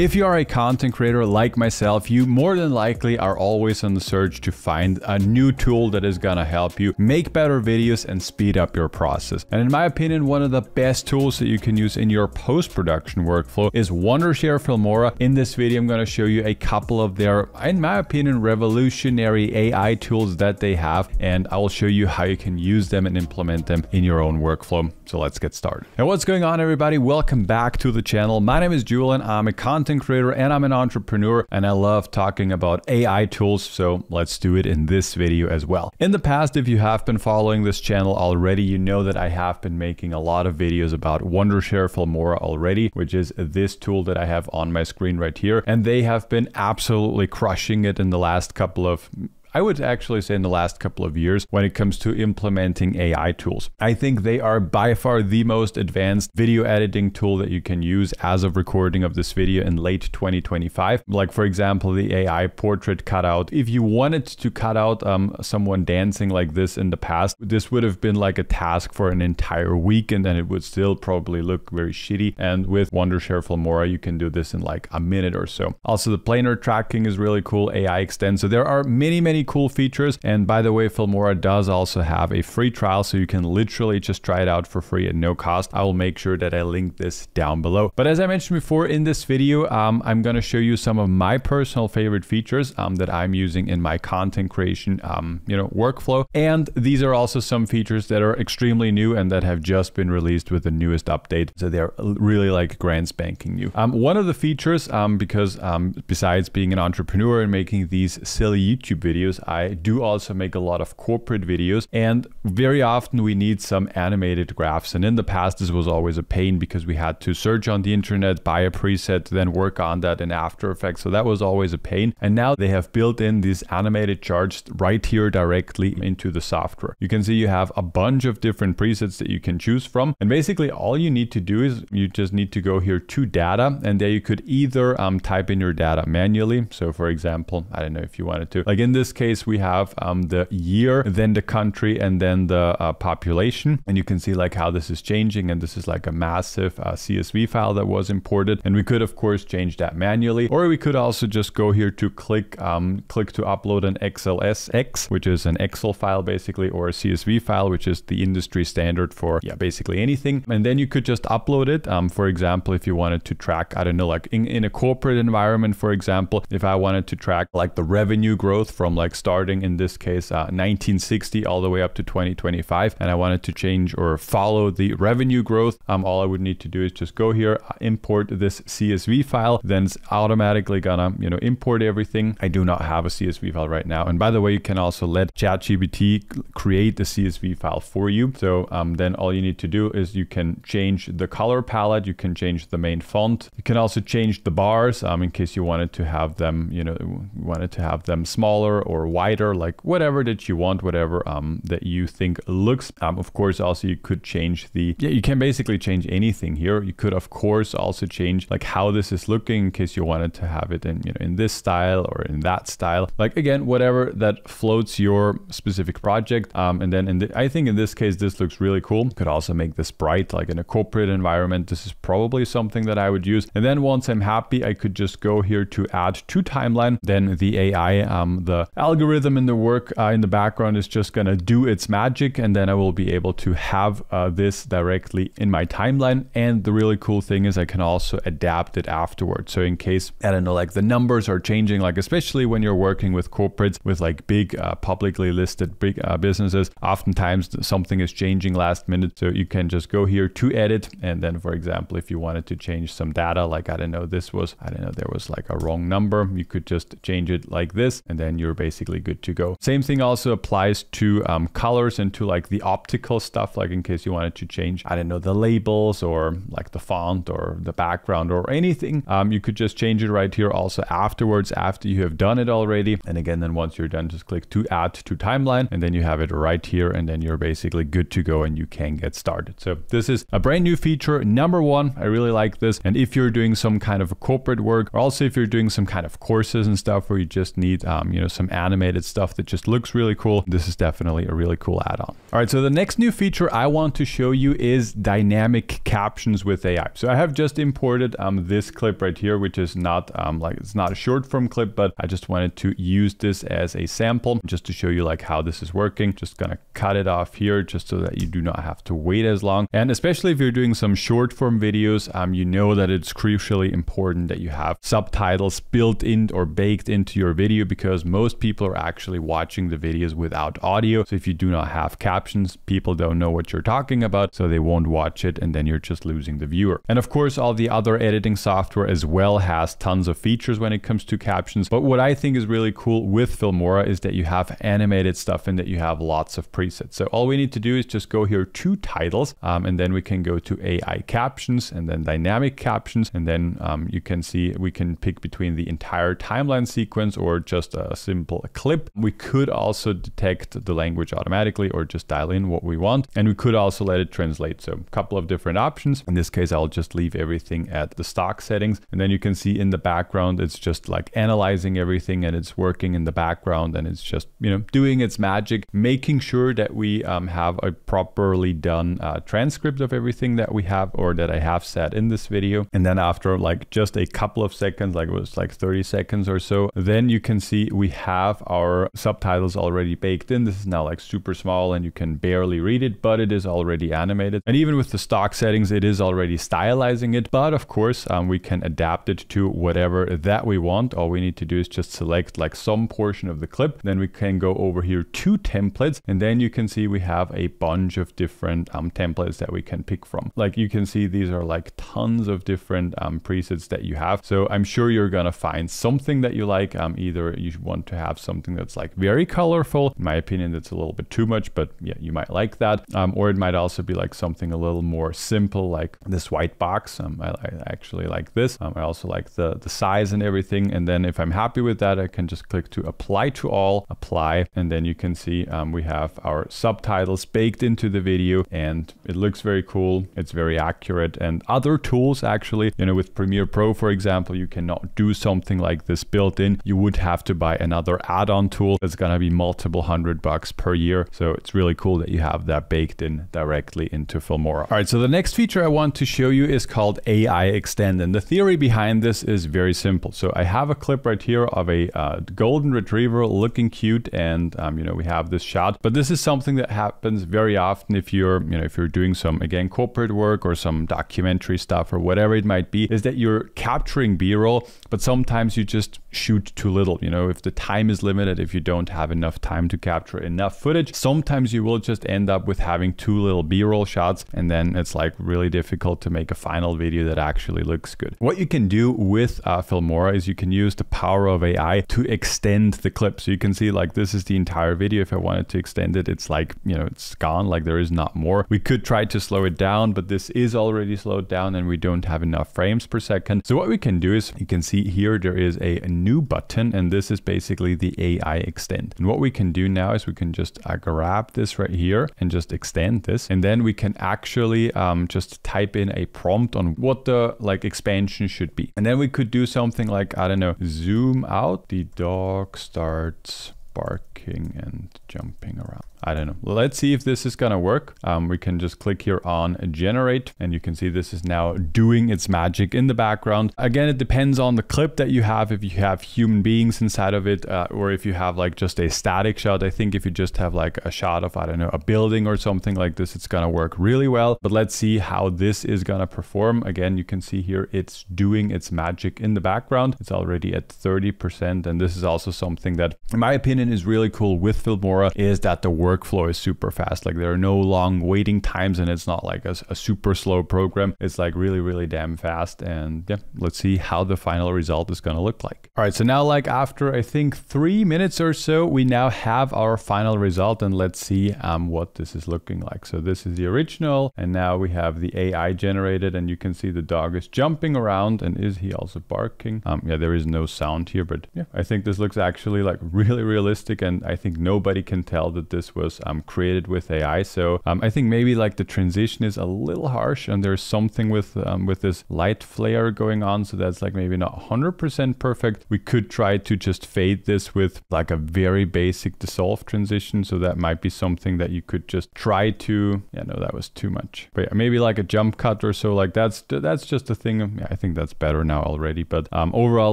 If you are a content creator like myself, you more than likely are always on the search to find a new tool that is gonna help you make better videos and speed up your process. And in my opinion, one of the best tools that you can use in your post-production workflow is Wondershare Filmora. In this video, I'm gonna show you a couple of their, in my opinion, revolutionary AI tools that they have, and I will show you how you can use them and implement them in your own workflow. So let's get started. And what's going on everybody? Welcome back to the channel. My name is Julian. I'm a content content creator and I'm an entrepreneur and I love talking about AI tools. So let's do it in this video as well. In the past, if you have been following this channel already, you know that I have been making a lot of videos about Wondershare Filmora already, which is this tool that I have on my screen right here. And they have been absolutely crushing it in the last couple of I would actually say in the last couple of years when it comes to implementing AI tools. I think they are by far the most advanced video editing tool that you can use as of recording of this video in late 2025. Like for example, the AI portrait cutout. If you wanted to cut out um, someone dancing like this in the past, this would have been like a task for an entire week and it would still probably look very shitty. And with Wondershare Filmora, you can do this in like a minute or so. Also, the planar tracking is really cool. AI extend. So there are many, many cool features. And by the way, Filmora does also have a free trial, so you can literally just try it out for free at no cost. I will make sure that I link this down below. But as I mentioned before in this video, um, I'm going to show you some of my personal favorite features um, that I'm using in my content creation, um, you know, workflow. And these are also some features that are extremely new and that have just been released with the newest update. So they're really like grand spanking new. Um, one of the features, um, because um, besides being an entrepreneur and making these silly YouTube videos, videos. I do also make a lot of corporate videos and very often we need some animated graphs. And in the past, this was always a pain because we had to search on the internet, buy a preset, then work on that in After Effects. So that was always a pain. And now they have built in these animated charts right here directly into the software. You can see you have a bunch of different presets that you can choose from. And basically all you need to do is you just need to go here to data and there you could either um, type in your data manually. So for example, I don't know if you wanted to, like in this case, we have um, the year, then the country, and then the uh, population. And you can see like how this is changing. And this is like a massive uh, CSV file that was imported. And we could, of course, change that manually. Or we could also just go here to click, um, click to upload an XLSX, which is an Excel file basically, or a CSV file, which is the industry standard for, yeah, basically anything. And then you could just upload it. Um, for example, if you wanted to track, I don't know, like in, in a corporate environment, for example, if I wanted to track like the revenue growth from like like starting in this case uh, 1960 all the way up to 2025 and I wanted to change or follow the revenue growth. Um, all I would need to do is just go here uh, import this CSV file then it's automatically gonna you know import everything. I do not have a CSV file right now. And by the way you can also let ChatGPT create the CSV file for you. So um, then all you need to do is you can change the color palette you can change the main font. You can also change the bars um, in case you wanted to have them you know wanted to have them smaller or or wider, like whatever that you want, whatever um, that you think looks. Um, of course, also you could change the, yeah, you can basically change anything here. You could, of course, also change like how this is looking in case you wanted to have it in, you know, in this style or in that style. Like again, whatever that floats your specific project. Um, and then in the, I think in this case, this looks really cool. Could also make this bright, like in a corporate environment. This is probably something that I would use. And then once I'm happy, I could just go here to add to timeline. Then the AI, um, the in the work uh, in the background is just going to do its magic and then I will be able to have uh, this directly in my timeline. And the really cool thing is I can also adapt it afterwards. So in case, I don't know, like the numbers are changing, like especially when you're working with corporates with like big uh, publicly listed big uh, businesses, oftentimes something is changing last minute. So you can just go here to edit. And then for example, if you wanted to change some data, like I don't know, this was, I don't know, there was like a wrong number, you could just change it like this. And then you're basically basically good to go. Same thing also applies to um, colors and to like the optical stuff, like in case you wanted to change, I don't know, the labels or like the font or the background or anything. Um, you could just change it right here also afterwards, after you have done it already. And again, then once you're done, just click to add to timeline and then you have it right here and then you're basically good to go and you can get started. So this is a brand new feature. Number one, I really like this. And if you're doing some kind of corporate work or also if you're doing some kind of courses and stuff where you just need, um, you know, some animated stuff that just looks really cool, this is definitely a really cool add-on. All right, so the next new feature I want to show you is dynamic captions with AI. So I have just imported um, this clip right here, which is not um, like it's not a short form clip, but I just wanted to use this as a sample just to show you like how this is working. Just gonna cut it off here just so that you do not have to wait as long. And especially if you're doing some short form videos, um, you know that it's crucially important that you have subtitles built in or baked into your video because most people are actually watching the videos without audio. So if you do not have captions, people don't know what you're talking about, so they won't watch it and then you're just losing the viewer. And of course, all the other editing software as well has tons of features when it comes to captions. But what I think is really cool with Filmora is that you have animated stuff and that you have lots of presets. So all we need to do is just go here to titles um, and then we can go to AI captions and then dynamic captions. And then um, you can see we can pick between the entire timeline sequence or just a simple clip. We could also detect the language automatically or just dial in what we want. And we could also let it translate. So a couple of different options. In this case, I'll just leave everything at the stock settings. And then you can see in the background, it's just like analyzing everything and it's working in the background and it's just, you know, doing its magic, making sure that we um, have a properly done uh, transcript of everything that we have or that I have said in this video. And then after like just a couple of seconds, like it was like 30 seconds or so, then you can see we have our subtitles already baked in. This is now like super small and you can barely read it, but it is already animated. And even with the stock settings, it is already stylizing it. But of course, um, we can adapt it to whatever that we want. All we need to do is just select like some portion of the clip. Then we can go over here to templates. And then you can see we have a bunch of different um, templates that we can pick from. Like you can see, these are like tons of different um, presets that you have. So I'm sure you're going to find something that you like. Um, either you want to have something that's like very colorful. In my opinion, that's a little bit too much, but yeah, you might like that. Um, or it might also be like something a little more simple, like this white box. Um, I, I, actually like this. Um, I also like the, the size and everything. And then if I'm happy with that, I can just click to apply to all, apply, and then you can see um, we have our subtitles baked into the video and it looks very cool. It's very accurate and other tools actually, you know, with Premiere Pro, for example, you cannot do something like this built in. You would have to buy another add-on tool that's going to be multiple hundred bucks per year. So it's really cool that you have that baked in directly into Filmora. All right, so the next feature I want to show you is called AI Extend. And the theory behind this is very simple. So I have a clip right here of a uh, golden retriever looking cute and um, you know we have this shot but this is something that happens very often if you're you know if you're doing some again corporate work or some documentary stuff or whatever it might be is that you're capturing b-roll but sometimes you just shoot too little you know if the time is limited if you don't have enough time to capture enough footage. Sometimes you will just end up with having two little b-roll shots and then it's like really difficult to make a final video that actually looks good. What you can do with uh, filmora is you can use the power of ai to extend the clip. So you can see like this is the entire video. If i wanted to extend it it's like you know it's gone. Like there is not more. We could try to slow it down but this is already slowed down and we don't have enough frames per second. So what we can do is you can see here there is a, a new button and this is basically the ai extend. And what we can do now is we can just uh, grab this right here and just extend this. And then we can actually um, just type in a prompt on what the like expansion should be. And then we could do something like i don't know zoom out. The dog starts barking and jumping around. I don't know. Let's see if this is gonna work. Um, we can just click here on generate and you can see this is now doing its magic in the background. Again, it depends on the clip that you have. If you have human beings inside of it uh, or if you have like just a static shot. I think if you just have like a shot of, I don't know, a building or something like this, it's gonna work really well. But let's see how this is gonna perform. Again, you can see here it's doing its magic in the background. It's already at 30% and this is also something that in my opinion is really cool with Filmora is that the workflow is super fast. Like there are no long waiting times and it's not like a, a, super slow program. It's like really, really damn fast. And yeah, let's see how the final result is going to look like. All right, so now like after I think three minutes or so, we now have our final result and let's see um, what this is looking like. So this is the original and now we have the AI generated and you can see the dog is jumping around and is he also barking? Um, yeah, there is no sound here, but yeah, I think this looks actually like really, really realistic and I think nobody can tell that this was um, created with AI. So um, I think maybe like the transition is a little harsh and there's something with um, with this light flare going on. So that's like maybe not 100% perfect. We could try to just fade this with like a very basic dissolve transition. So that might be something that you could just try to, yeah, no, that was too much. But yeah, maybe like a jump cut or so like that's, that's just a thing. Yeah, I think that's better now already. But um, overall,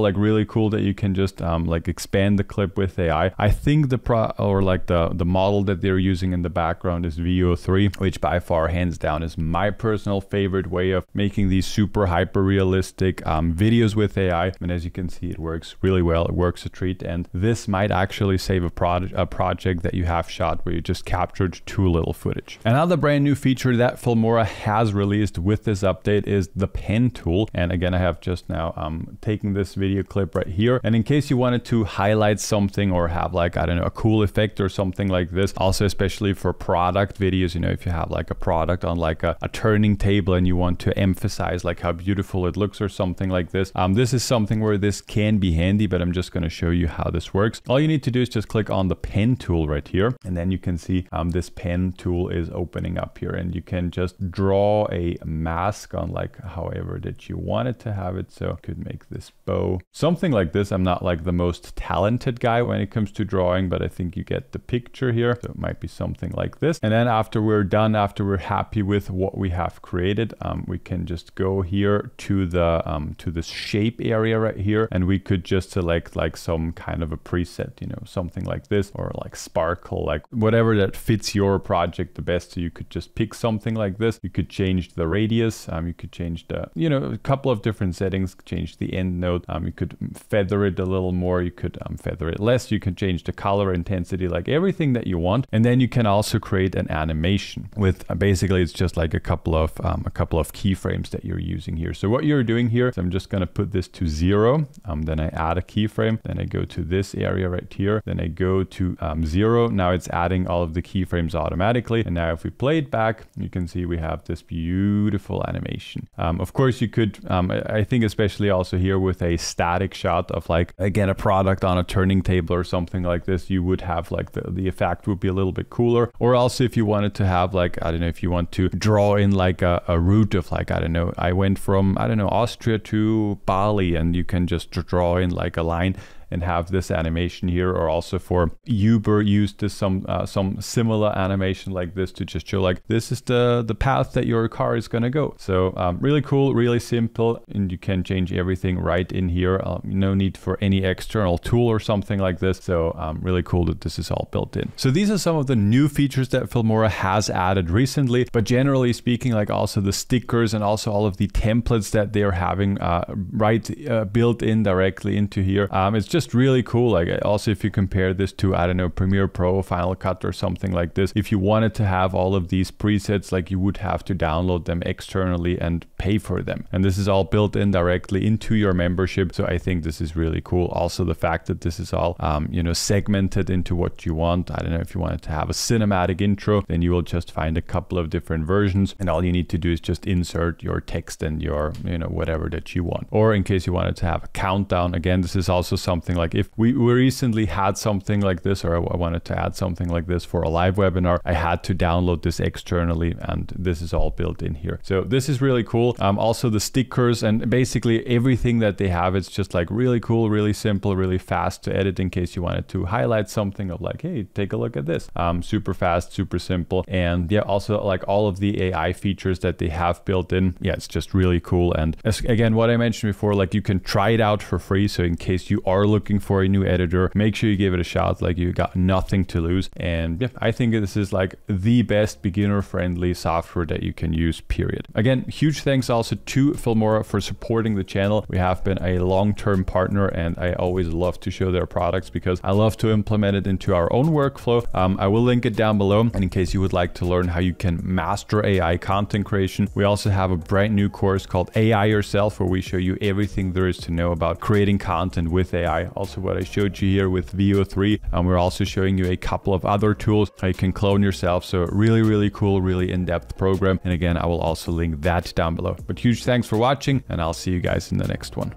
like really cool that you can just um, like expand the clip with AI. I think the pro or like the, the model that they're using in the background is Veo 3, which by far hands down is my personal favorite way of making these super hyper realistic um, videos with AI. And as you can see, it works really well. It works a treat. And this might actually save a, pro a project that you have shot where you just captured too little footage. Another brand new feature that Filmora has released with this update is the pen tool. And again, I have just now um, taken this video clip right here. And in case you wanted to highlight something or have like, I don't know, a cool effect or something like this, also especially for product videos, you know, if you have like a product on like a, a turning table and you want to emphasize like how beautiful it looks or something like this, um, this is something where this can be handy, but I'm just going to show you how this works. All you need to do is just click on the pen tool right here, and then you can see um, this pen tool is opening up here, and you can just draw a mask on like however that you wanted to have it. So I could make this bow, something like this. I'm not like the most talented guy when it comes to drawing, but I think you get the picture here. So it might be something like this. And then after we're done, after we're happy with what we have created, um, we can just go here to the um, to the shape area right here, and we could just select like some kind of a preset, you know, something like this, or like sparkle, like whatever that fits your project the best. So you could just pick something like this. You could change the radius. Um, you could change the, you know, a couple of different settings. Change the end note. Um, you could feather it a little more. You could um, feather it less. You can change the color intensity, like everything that you want. And then you can also create an animation with uh, basically it's just like a couple of um, a couple of keyframes that you're using here. So what you're doing here is I'm just going to put this to zero. Um, then I add a keyframe. Then I go to this area right here. Then I go to um, zero. Now it's adding all of the keyframes automatically. And now if we play it back, you can see we have this beautiful animation. Um, of course, you could, um, I think especially also here with a static shot of like, again, a product on a turning table or something like this, you would have like the, the effect would be a little bit cooler. Or else if you wanted to have like, I don't know, if you want to draw in like a, a route of like, I don't know, I went from, I don't know, Austria to Bali and you can just draw in like a line and have this animation here or also for Uber used this some uh, some similar animation like this to just show like this is the the path that your car is gonna go. So um, really cool really simple and you can change everything right in here. Um, no need for any external tool or something like this. So um, really cool that this is all built in. So these are some of the new features that Filmora has added recently but generally speaking like also the stickers and also all of the templates that they're having uh, right uh, built in directly into here. Um, it's just just really cool. Like also if you compare this to, I don't know, Premiere Pro, Final Cut or something like this, if you wanted to have all of these presets, like you would have to download them externally and pay for them. And this is all built in directly into your membership. So I think this is really cool. Also the fact that this is all, um, you know, segmented into what you want. I don't know if you wanted to have a cinematic intro, then you will just find a couple of different versions. And all you need to do is just insert your text and your, you know, whatever that you want. Or in case you wanted to have a countdown, again, this is also something something like if we, we recently had something like this or I wanted to add something like this for a live webinar, I had to download this externally and this is all built in here. So this is really cool. Um, also the stickers and basically everything that they have, it's just like really cool, really simple, really fast to edit in case you wanted to highlight something of like, hey, take a look at this. Um, super fast, super simple. And yeah, also like all of the AI features that they have built in. Yeah, it's just really cool. And as, again, what I mentioned before, like you can try it out for free. So in case you are looking looking for a new editor, make sure you give it a shot. Like you got nothing to lose. And yeah, I think this is like the best beginner friendly software that you can use, period. Again, huge thanks also to Filmora for supporting the channel. We have been a long-term partner and I always love to show their products because I love to implement it into our own workflow. Um, I will link it down below. And in case you would like to learn how you can master AI content creation, we also have a brand new course called AI Yourself where we show you everything there is to know about creating content with AI also what I showed you here with Veo 3. And we're also showing you a couple of other tools how you can clone yourself. So really, really cool, really in-depth program. And again, I will also link that down below. But huge thanks for watching and I'll see you guys in the next one.